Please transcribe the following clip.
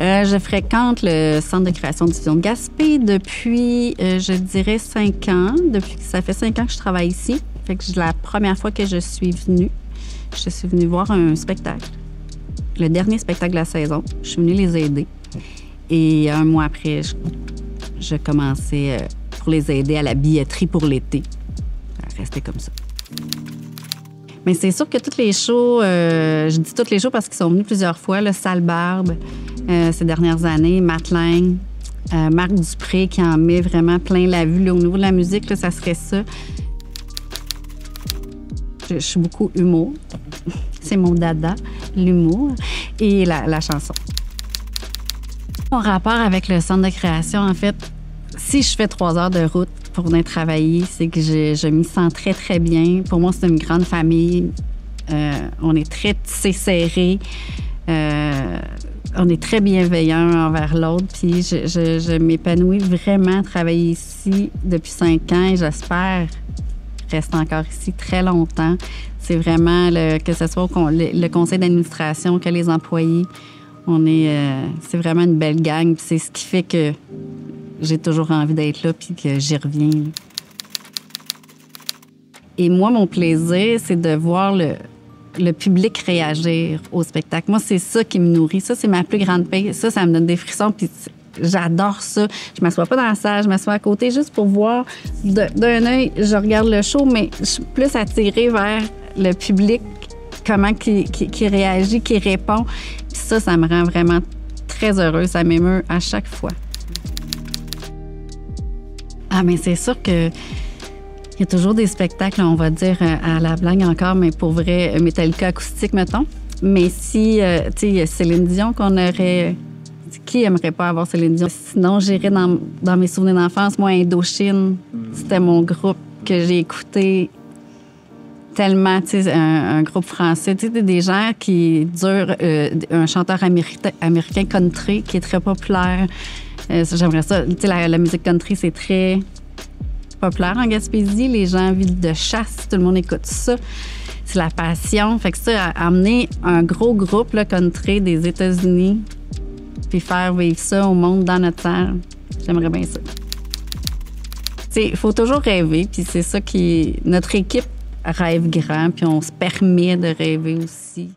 Euh, je fréquente le Centre de création de division de Gaspé depuis, euh, je dirais, cinq ans. Depuis ça fait cinq ans que je travaille ici. Fait que la première fois que je suis venue. Je suis venue voir un spectacle. Le dernier spectacle de la saison. Je suis venue les aider. Et un mois après, je, je commençais euh, pour les aider à la billetterie pour l'été. Restait comme ça. Mais c'est sûr que toutes les shows, euh, je dis toutes les shows parce qu'ils sont venus plusieurs fois, le Sale Barbe, euh, ces dernières années, Matt Lang, euh, Marc Dupré qui en met vraiment plein la vue. Au niveau de la musique, ça serait ça. Je, je suis beaucoup humour. C'est mon dada, l'humour et la, la chanson. Mon rapport avec le centre de création, en fait, si je fais trois heures de route pour venir travailler, c'est que je, je m'y sens très, très bien. Pour moi, c'est une grande famille. Euh, on est très tissé serré. Euh, on est très bienveillant envers l'autre. Puis je, m'épanouis vraiment à travailler ici depuis cinq ans et j'espère rester encore ici très longtemps. C'est vraiment, que ce soit le, conseil d'administration que les employés, on est, euh, c'est vraiment une belle gang. C'est ce qui fait que j'ai toujours envie d'être là puis que j'y reviens. Et moi, mon plaisir, c'est de voir le, le public réagir au spectacle. Moi, c'est ça qui me nourrit. Ça, c'est ma plus grande paix. Ça, ça me donne des frissons. Puis j'adore ça. Je m'assois pas dans la salle, je m'assois à côté juste pour voir d'un œil. Je regarde le show, mais je suis plus attirée vers le public, comment qui, qui, qui réagit, qui répond. Puis ça, ça me rend vraiment très heureuse. Ça m'émeut à chaque fois. Ah, mais c'est sûr que il y a toujours des spectacles, on va dire, euh, à la blague encore, mais pour vrai, Metallica acoustique, mettons. Mais si, euh, tu sais, il y a Céline Dion qu'on aurait... Qui aimerait pas avoir Céline Dion? Sinon, j'irais dans, dans mes souvenirs d'enfance. Moi, Indochine, c'était mon groupe que j'ai écouté tellement, tu sais, un, un groupe français, tu sais, des gens qui durent, euh, un chanteur américain, américain country qui est très populaire. Euh, J'aimerais ça. Tu sais, la, musique country, c'est très populaire en Gaspésie. Les gens vivent de chasse, tout le monde écoute ça. C'est la passion. Fait que ça, amener un gros groupe là, country des États-Unis, puis faire vivre ça au monde dans notre terre, j'aimerais bien ça. Il faut toujours rêver, puis c'est ça qui. Notre équipe rêve grand, puis on se permet de rêver aussi.